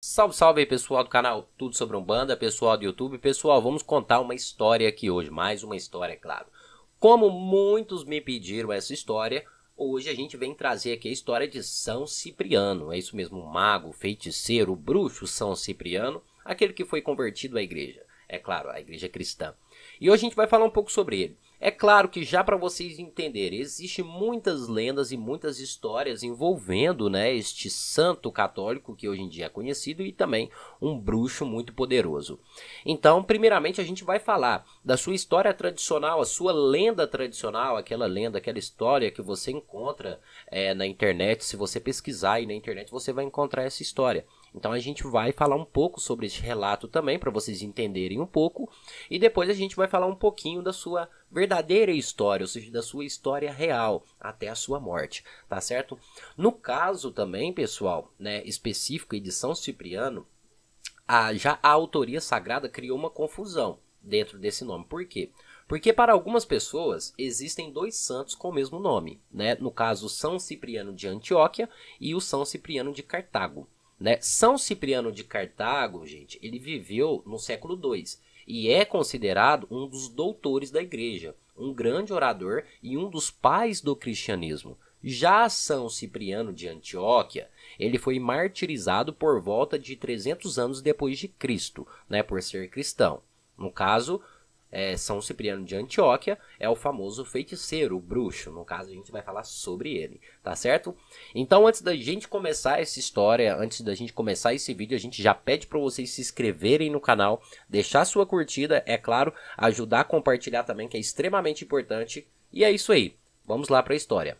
Salve, salve aí pessoal do canal Tudo Sobre Umbanda, pessoal do YouTube. Pessoal, vamos contar uma história aqui hoje, mais uma história, é claro. Como muitos me pediram essa história, hoje a gente vem trazer aqui a história de São Cipriano. É isso mesmo, mago, feiticeiro, bruxo São Cipriano, aquele que foi convertido à igreja. É claro, a igreja cristã. E hoje a gente vai falar um pouco sobre ele. É claro que já para vocês entenderem, existem muitas lendas e muitas histórias envolvendo né, este santo católico que hoje em dia é conhecido e também um bruxo muito poderoso. Então, primeiramente a gente vai falar da sua história tradicional, a sua lenda tradicional, aquela lenda, aquela história que você encontra é, na internet. Se você pesquisar aí na internet, você vai encontrar essa história. Então a gente vai falar um pouco sobre esse relato também para vocês entenderem um pouco e depois a gente vai falar um pouquinho da sua verdadeira história, ou seja, da sua história real até a sua morte, tá certo? No caso também, pessoal, né, específico de São Cipriano, a, já a autoria sagrada criou uma confusão dentro desse nome. Por quê? Porque para algumas pessoas existem dois santos com o mesmo nome, né? No caso, São Cipriano de Antioquia e o São Cipriano de Cartago. Né? São Cipriano de Cartago, gente, ele viveu no século II e é considerado um dos doutores da igreja, um grande orador e um dos pais do cristianismo. Já São Cipriano de Antioquia, ele foi martirizado por volta de 300 anos depois de Cristo, né, por ser cristão. No caso, é, São Cipriano de Antioquia é o famoso feiticeiro, o bruxo. No caso, a gente vai falar sobre ele, tá certo? Então, antes da gente começar essa história, antes da gente começar esse vídeo, a gente já pede para vocês se inscreverem no canal, deixar sua curtida, é claro, ajudar a compartilhar também, que é extremamente importante. E é isso aí. Vamos lá para a história.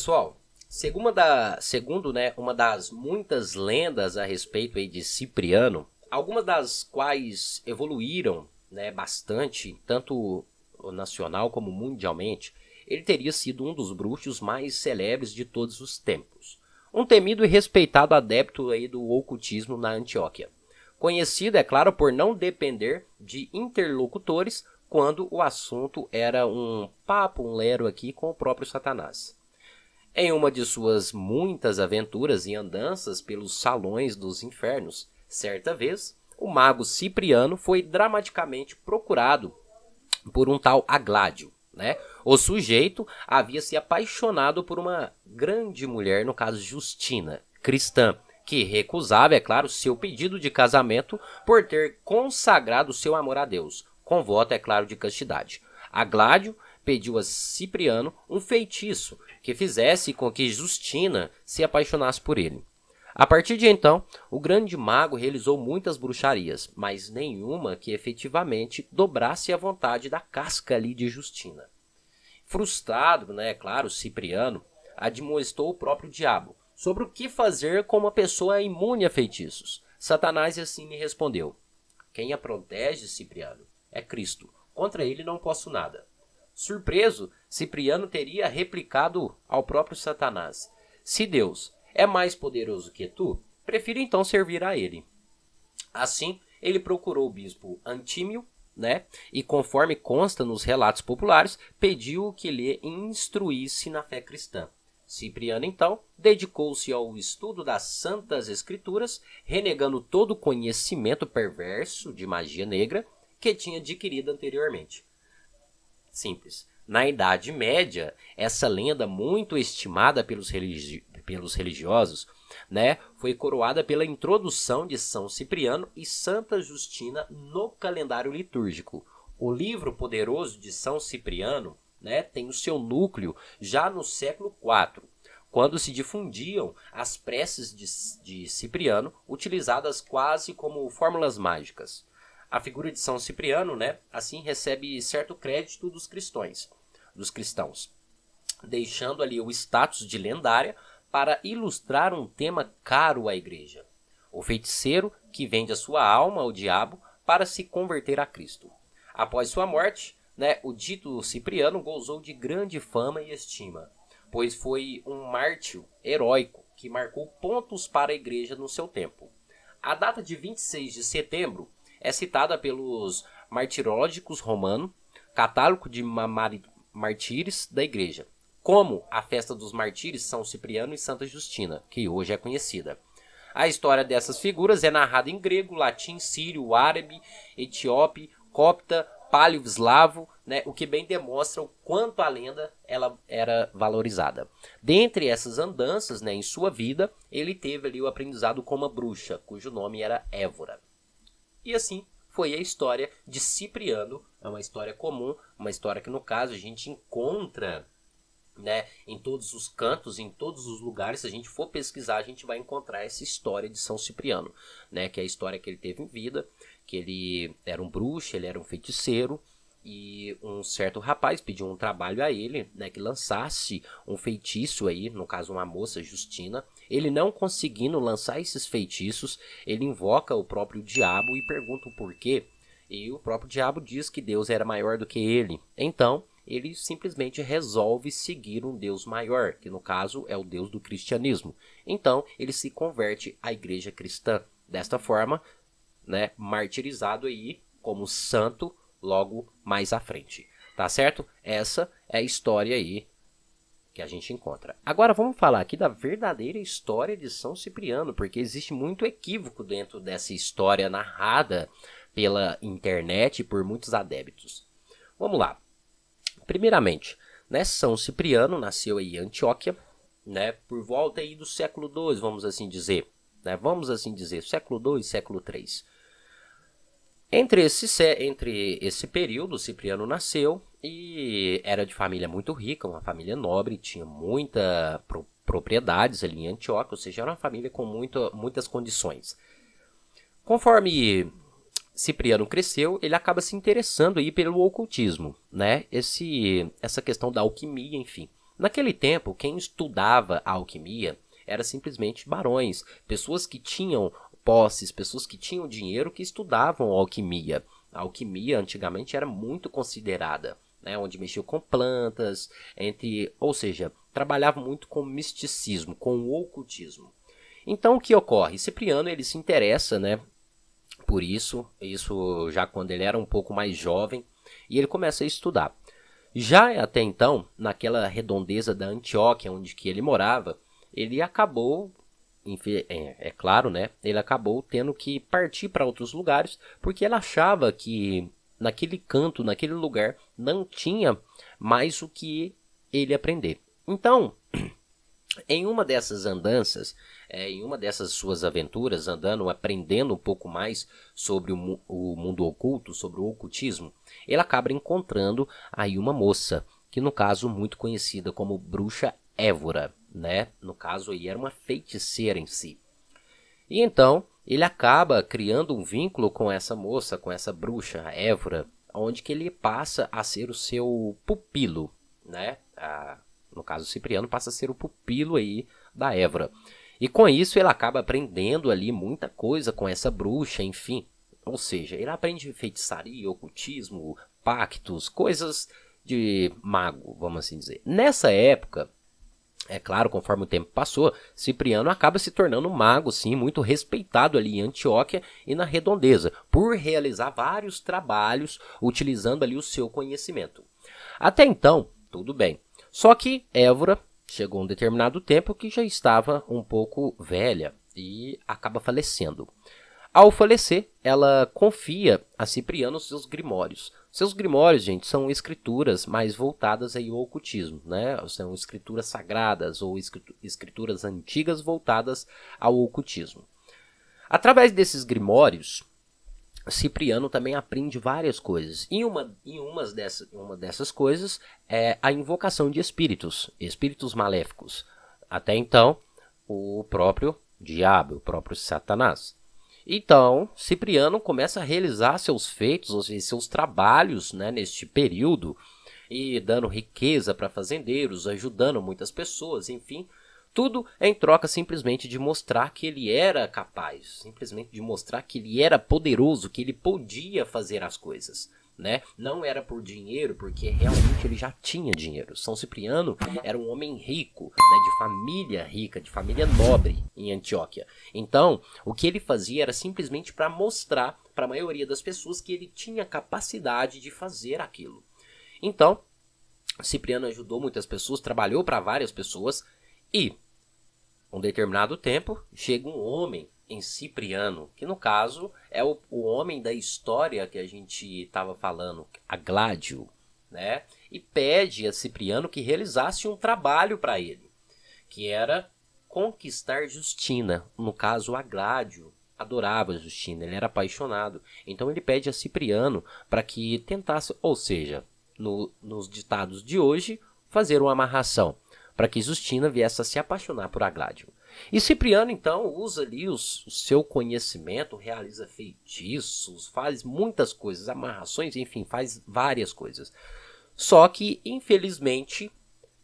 Pessoal, segundo, da, segundo né, uma das muitas lendas a respeito aí de Cipriano, algumas das quais evoluíram né, bastante, tanto nacional como mundialmente, ele teria sido um dos bruxos mais celebres de todos os tempos. Um temido e respeitado adepto aí do ocultismo na Antioquia. Conhecido, é claro, por não depender de interlocutores quando o assunto era um papo, um lero aqui com o próprio Satanás. Em uma de suas muitas aventuras e andanças pelos salões dos infernos, certa vez, o mago Cipriano foi dramaticamente procurado por um tal Agládio. Né? O sujeito havia se apaixonado por uma grande mulher, no caso Justina, cristã, que recusava, é claro, seu pedido de casamento por ter consagrado seu amor a Deus, com voto, é claro, de castidade. Agládio pediu a Cipriano um feitiço que fizesse com que Justina se apaixonasse por ele. A partir de então, o grande mago realizou muitas bruxarias, mas nenhuma que efetivamente dobrasse a vontade da casca ali de Justina. Frustrado, né, claro, Cipriano admoestou o próprio diabo sobre o que fazer com uma pessoa imune a feitiços. Satanás assim lhe respondeu: Quem a protege, Cipriano, é Cristo. Contra ele não posso nada. Surpreso, Cipriano teria replicado ao próprio Satanás: Se Deus é mais poderoso que tu, prefiro então servir a ele. Assim, ele procurou o bispo Antímio, né? E conforme consta nos relatos populares, pediu que lhe instruísse na fé cristã. Cipriano, então, dedicou-se ao estudo das Santas Escrituras, renegando todo o conhecimento perverso de magia negra que tinha adquirido anteriormente. Simples. Na Idade Média, essa lenda muito estimada pelos, religi pelos religiosos, né, foi coroada pela introdução de São Cipriano e Santa Justina no calendário litúrgico. O livro poderoso de São Cipriano, né, tem o seu núcleo já no século IV, quando se difundiam as preces de, de Cipriano, utilizadas quase como fórmulas mágicas. A figura de São Cipriano, né, assim recebe certo crédito dos cristãos, dos cristãos, deixando ali o status de lendária para ilustrar um tema caro à igreja. O feiticeiro que vende a sua alma ao diabo para se converter a Cristo. Após sua morte, né, o dito Cipriano gozou de grande fama e estima, pois foi um mártir heróico que marcou pontos para a igreja no seu tempo. A data de 26 de setembro é citada pelos martirológicos romanos, catálogo de martírios da igreja, como a festa dos martírios São Cipriano e Santa Justina, que hoje é conhecida. A história dessas figuras é narrada em grego, latim, sírio, árabe, etíope, copta, paleo-eslavo, né, o que bem demonstra o quanto a lenda ela era valorizada. Dentre essas andanças né, em sua vida, ele teve ali o aprendizado com uma bruxa, cujo nome era Évora. E assim foi a história de Cipriano, é uma história comum, uma história que no caso a gente encontra né, em todos os cantos, em todos os lugares, se a gente for pesquisar, a gente vai encontrar essa história de São Cipriano, né, que é a história que ele teve em vida, que ele era um bruxo, ele era um feiticeiro, e um certo rapaz pediu um trabalho a ele, né, que lançasse um feitiço aí, no caso uma moça Justina. Ele não conseguindo lançar esses feitiços, ele invoca o próprio diabo e pergunta o porquê. E o próprio diabo diz que Deus era maior do que ele. Então, ele simplesmente resolve seguir um Deus maior, que no caso é o Deus do cristianismo. Então, ele se converte à igreja cristã. Desta forma, né, martirizado aí como santo logo mais à frente. Tá certo? Essa é a história aí que a gente encontra. Agora vamos falar aqui da verdadeira história de São Cipriano, porque existe muito equívoco dentro dessa história narrada pela internet e por muitos adébitos. Vamos lá. Primeiramente, né, São Cipriano nasceu em Antioquia, né, por volta aí do século II, vamos assim dizer, né, vamos assim dizer, século II século III. Entre esse, entre esse período, Cipriano nasceu e era de família muito rica, uma família nobre, tinha muita pro, propriedades ali em Antioquia, ou seja, era uma família com muito, muitas condições. Conforme Cipriano cresceu, ele acaba se interessando aí pelo ocultismo, né? Esse, essa questão da alquimia, enfim. Naquele tempo, quem estudava a alquimia era simplesmente barões, pessoas que tinham posses, pessoas que tinham dinheiro que estudavam alquimia. A alquimia antigamente era muito considerada, né, onde mexia com plantas, entre, ou seja, trabalhava muito com misticismo, com o ocultismo. Então o que ocorre? Cipriano ele se interessa, né, por isso, isso já quando ele era um pouco mais jovem, e ele começa a estudar. Já até então, naquela redondeza da Antioquia onde que ele morava, ele acabou é, é claro, né? Ele acabou tendo que partir para outros lugares porque ele achava que naquele canto, naquele lugar, não tinha mais o que ele aprender. Então, em uma dessas andanças, é, em uma dessas suas aventuras, andando, aprendendo um pouco mais sobre o, o mundo oculto, sobre o ocultismo, ele acaba encontrando aí uma moça, que no caso muito conhecida como Bruxa Évora né? No caso era uma feiticeira em si. E então ele acaba criando um vínculo com essa moça, com essa bruxa, a Évora, onde que ele passa a ser o seu pupilo, né? No caso Cipriano passa a ser o pupilo aí da Évora. E com isso ele acaba aprendendo ali muita coisa com essa bruxa, enfim. Ou seja, ele aprende feitiçaria, ocultismo, pactos, coisas de mago, vamos assim dizer. Nessa época, é claro, conforme o tempo passou, Cipriano acaba se tornando um mago, sim, muito respeitado ali em Antioquia e na redondeza, por realizar vários trabalhos utilizando ali o seu conhecimento. Até então, tudo bem. Só que Évora chegou um determinado tempo que já estava um pouco velha e acaba falecendo. Ao falecer, ela confia a Cipriano seus grimórios. Seus grimórios, gente, são escrituras mais voltadas aí ao ocultismo, né? São escrituras sagradas ou escrituras antigas voltadas ao ocultismo. Através desses grimórios, Cipriano também aprende várias coisas. E uma, em umas dessas, uma dessas coisas é a invocação de espíritos, espíritos maléficos. Até então, o próprio diabo, o próprio Satanás. Então, Cipriano começa a realizar seus feitos, ou seja, seus trabalhos né, neste período, e dando riqueza para fazendeiros, ajudando muitas pessoas, enfim. Tudo em troca simplesmente de mostrar que ele era capaz, simplesmente de mostrar que ele era poderoso, que ele podia fazer as coisas. Né? Não era por dinheiro, porque realmente ele já tinha dinheiro. São Cipriano era um homem rico, né, de família rica, de família nobre em Antioquia. Então, o que ele fazia era simplesmente para mostrar para a maioria das pessoas que ele tinha capacidade de fazer aquilo. Então, Cipriano ajudou muitas pessoas, trabalhou para várias pessoas e, um determinado tempo, chega um homem em Cipriano, que no caso é o, o homem da história que a gente estava falando, a Gládio, né? E pede a Cipriano que realizasse um trabalho para ele, que era conquistar Justina, no caso a Gládio, adorava Justina, ele era apaixonado. Então ele pede a Cipriano para que tentasse, ou seja, no, nos ditados de hoje, fazer uma amarração para que Justina viesse a se apaixonar por Agládio. E Cipriano então usa ali os, o seu conhecimento, realiza feitiços, faz muitas coisas, amarrações, enfim, faz várias coisas. Só que, infelizmente,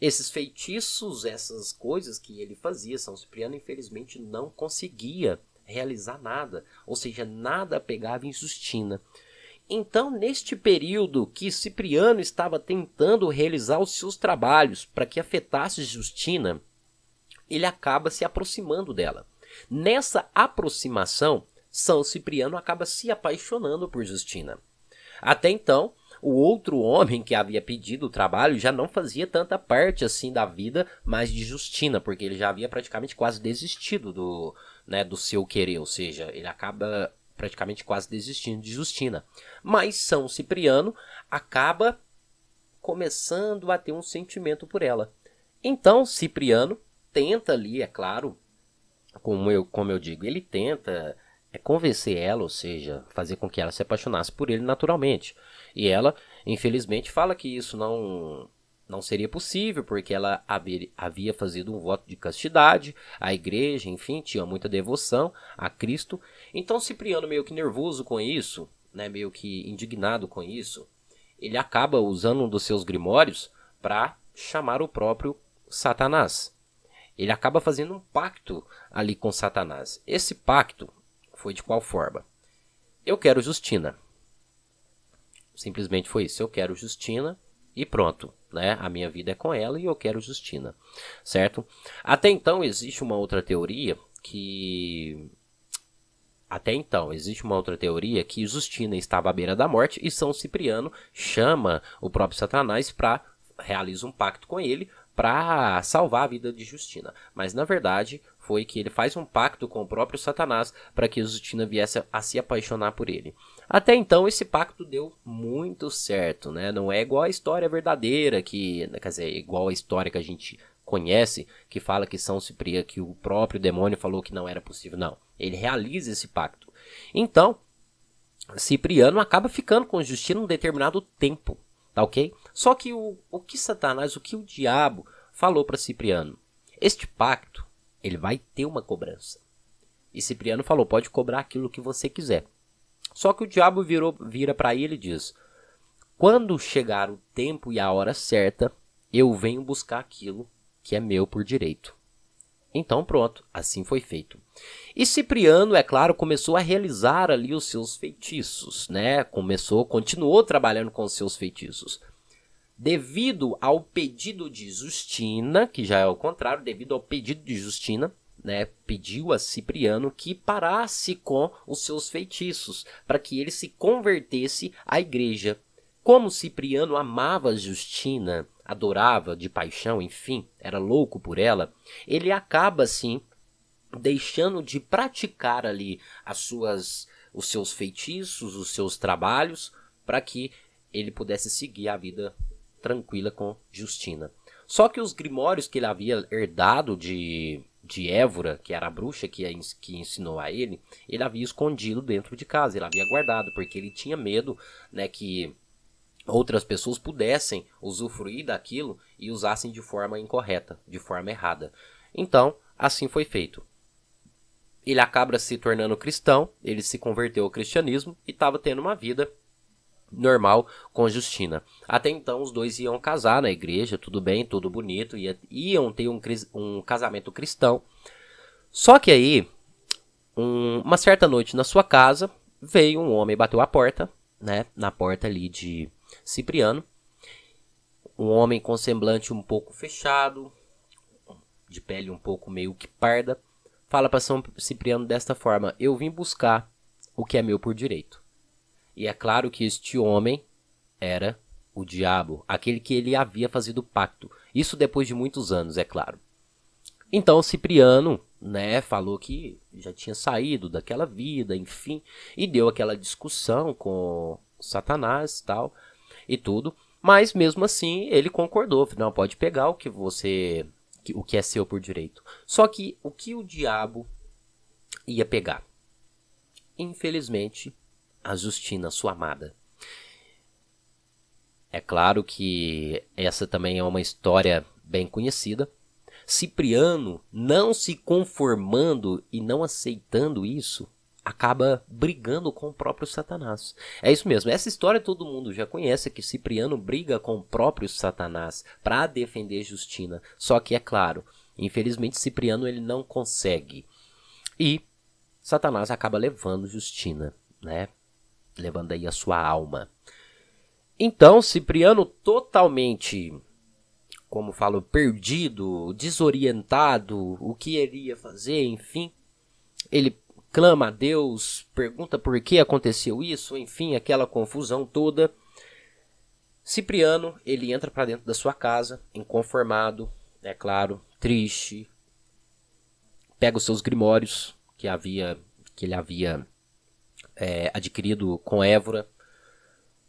esses feitiços, essas coisas que ele fazia, São Cipriano, infelizmente, não conseguia realizar nada, ou seja, nada pegava em Justina. Então, neste período que Cipriano estava tentando realizar os seus trabalhos para que afetasse Justina, ele acaba se aproximando dela. Nessa aproximação, São Cipriano acaba se apaixonando por Justina. Até então, o outro homem que havia pedido o trabalho já não fazia tanta parte assim da vida mais de Justina, porque ele já havia praticamente quase desistido do, né, do seu querer, ou seja, ele acaba praticamente quase desistindo de Justina. Mas São Cipriano acaba começando a ter um sentimento por ela. Então Cipriano tenta ali, é claro, como eu, como eu digo, ele tenta é convencer ela, ou seja, fazer com que ela se apaixonasse por ele naturalmente. E ela, infelizmente, fala que isso não não seria possível, porque ela havia fazido um voto de castidade, a igreja, enfim, tinha muita devoção a Cristo. Então Cipriano, meio que nervoso com isso, né, meio que indignado com isso, ele acaba usando um dos seus grimórios para chamar o próprio Satanás. Ele acaba fazendo um pacto ali com Satanás. Esse pacto foi de qual forma? Eu quero Justina. Simplesmente foi isso. Eu quero Justina e pronto, né? A minha vida é com ela e eu quero Justina, certo? Até então existe uma outra teoria que até então, existe uma outra teoria que Justina estava à beira da morte e São Cipriano chama o próprio Satanás para realizar um pacto com ele para salvar a vida de Justina. Mas na verdade foi que ele faz um pacto com o próprio Satanás para que Justina viesse a se apaixonar por ele. Até então esse pacto deu muito certo, né? Não é igual a história verdadeira que, quer dizer, igual a história que a gente conhece, que fala que São Cipriano, que o próprio demônio falou que não era possível, não. Ele realiza esse pacto. Então, Cipriano acaba ficando com Justina um determinado tempo, tá ok? Só que o, o que Satanás, o que o diabo falou para Cipriano? Este pacto, ele vai ter uma cobrança. E Cipriano falou, pode cobrar aquilo que você quiser. Só que o diabo virou, vira para ele e diz: Quando chegar o tempo e a hora certa, eu venho buscar aquilo que é meu por direito. Então pronto, assim foi feito. E Cipriano, é claro, começou a realizar ali os seus feitiços, né? Começou, continuou trabalhando com os seus feitiços. Devido ao pedido de Justina, que já é o contrário, devido ao pedido de Justina, né, pediu a Cipriano que parasse com os seus feitiços, para que ele se convertesse à igreja. Como Cipriano amava Justina, adorava de paixão, enfim, era louco por ela, ele acaba assim deixando de praticar ali as suas os seus feitiços, os seus trabalhos, para que ele pudesse seguir a vida tranquila com Justina. Só que os grimórios que ele havia herdado de de Évora, que era a bruxa que, que ensinou a ele, ele havia escondido dentro de casa, ele havia guardado, porque ele tinha medo né, que outras pessoas pudessem usufruir daquilo e usassem de forma incorreta, de forma errada. Então, assim foi feito. Ele acaba se tornando cristão, ele se converteu ao cristianismo e estava tendo uma vida normal com Justina. Até então os dois iam casar na igreja, tudo bem, tudo bonito, ia, iam ter um, um casamento cristão. Só que aí, um, uma certa noite na sua casa, veio um homem, bateu a porta, né, na porta ali de Cipriano. Um homem com semblante um pouco fechado, de pele um pouco meio que parda, fala para São Cipriano desta forma: Eu vim buscar o que é meu por direito. E é claro que este homem era o diabo, aquele que ele havia fazido pacto. Isso depois de muitos anos, é claro. Então Cipriano, né, falou que já tinha saído daquela vida, enfim, e deu aquela discussão com Satanás, tal, e tudo. Mas mesmo assim, ele concordou, não pode pegar o que você o que é seu por direito. Só que o que o diabo ia pegar? Infelizmente, a Justina, sua amada. É claro que essa também é uma história bem conhecida. Cipriano, não se conformando e não aceitando isso, acaba brigando com o próprio Satanás. É isso mesmo. Essa história todo mundo já conhece que Cipriano briga com o próprio Satanás para defender Justina. Só que é claro, infelizmente Cipriano ele não consegue. E Satanás acaba levando Justina, né? Levando aí a sua alma. Então, Cipriano totalmente, como falo, perdido, desorientado, o que iria fazer, enfim, ele clama a Deus, pergunta por que aconteceu isso, enfim, aquela confusão toda. Cipriano, ele entra para dentro da sua casa, inconformado, é claro, triste, pega os seus grimórios que havia que ele havia é, adquirido com Évora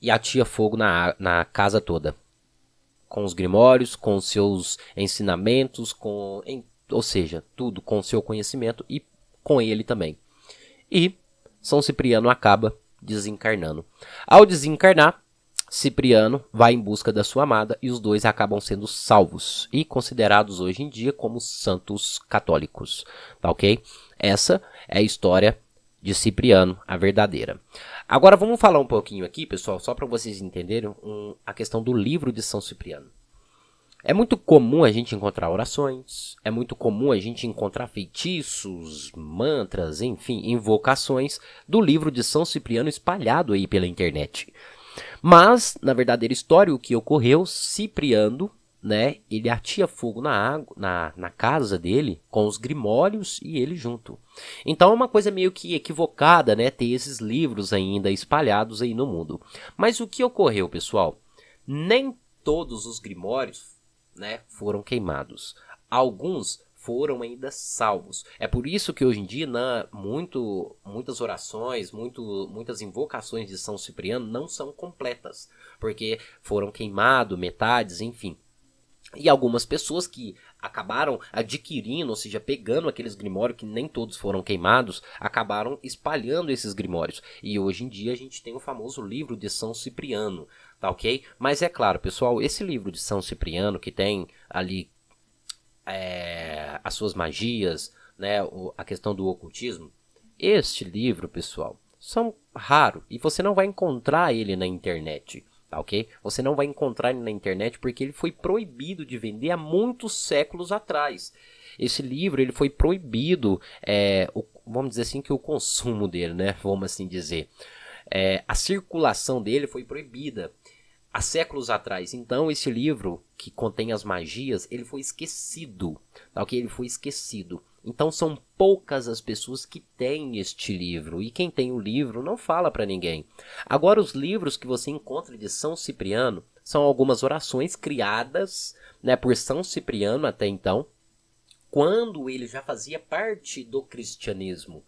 e atia fogo na, na casa toda. Com os grimórios, com seus ensinamentos, com, em, ou seja, tudo com seu conhecimento e com ele também. E São Cipriano acaba desencarnando. Ao desencarnar, Cipriano vai em busca da sua amada e os dois acabam sendo salvos e considerados hoje em dia como santos católicos. Tá ok? Essa é a história de Cipriano, a verdadeira. Agora vamos falar um pouquinho aqui, pessoal, só para vocês entenderem um, a questão do livro de São Cipriano. É muito comum a gente encontrar orações, é muito comum a gente encontrar feitiços, mantras, enfim, invocações do livro de São Cipriano espalhado aí pela internet. Mas, na verdadeira história, o que ocorreu, Cipriano né, ele atia fogo na água, na, na casa dele, com os grimórios e ele junto. Então é uma coisa meio que equivocada, né, ter esses livros ainda espalhados aí no mundo. Mas o que ocorreu, pessoal? Nem todos os grimórios, né, foram queimados. Alguns foram ainda salvos. É por isso que hoje em dia na, muito, muitas orações, muito, muitas invocações de São Cipriano não são completas, porque foram queimados metades, enfim. E algumas pessoas que acabaram adquirindo, ou seja, pegando aqueles grimórios que nem todos foram queimados, acabaram espalhando esses grimórios. E hoje em dia a gente tem o famoso livro de São Cipriano, tá ok? Mas é claro, pessoal, esse livro de São Cipriano que tem ali é, as suas magias, né, a questão do ocultismo, este livro, pessoal, são raro e você não vai encontrar ele na internet tá ok? Você não vai encontrar ele na internet porque ele foi proibido de vender há muitos séculos atrás. Esse livro ele foi proibido, é, o, vamos dizer assim que o consumo dele, né? Vamos assim dizer, é, a circulação dele foi proibida há séculos atrás. Então esse livro que contém as magias ele foi esquecido, tá ok? Ele foi esquecido. Então são poucas as pessoas que têm este livro e quem tem o livro não fala para ninguém. Agora os livros que você encontra de São Cipriano são algumas orações criadas, né, por São Cipriano até então, quando ele já fazia parte do cristianismo.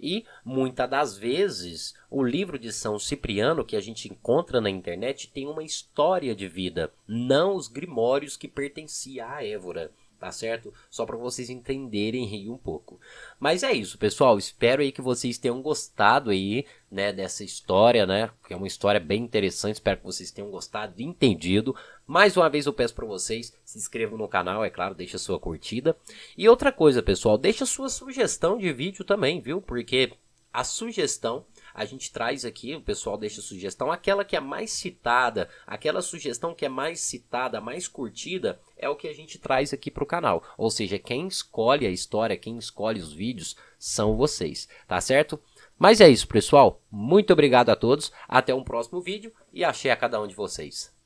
E muitas das vezes o livro de São Cipriano que a gente encontra na internet tem uma história de vida, não os grimórios que pertenciam a Évora tá certo? Só para vocês entenderem aí um pouco. Mas é isso, pessoal. Espero aí que vocês tenham gostado aí, né, dessa história, né? Que é uma história bem interessante. Espero que vocês tenham gostado e entendido. Mais uma vez eu peço para vocês se inscrevam no canal, é claro, deixa sua curtida. E outra coisa, pessoal, deixa sua sugestão de vídeo também, viu? Porque a sugestão a gente traz aqui, o pessoal deixa sugestão, aquela que é mais citada, aquela sugestão que é mais citada, mais curtida, é o que a gente traz aqui para o canal. Ou seja, quem escolhe a história, quem escolhe os vídeos, são vocês, tá certo? Mas é isso, pessoal. Muito obrigado a todos. Até um próximo vídeo e achei a cada um de vocês.